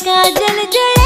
काजल जल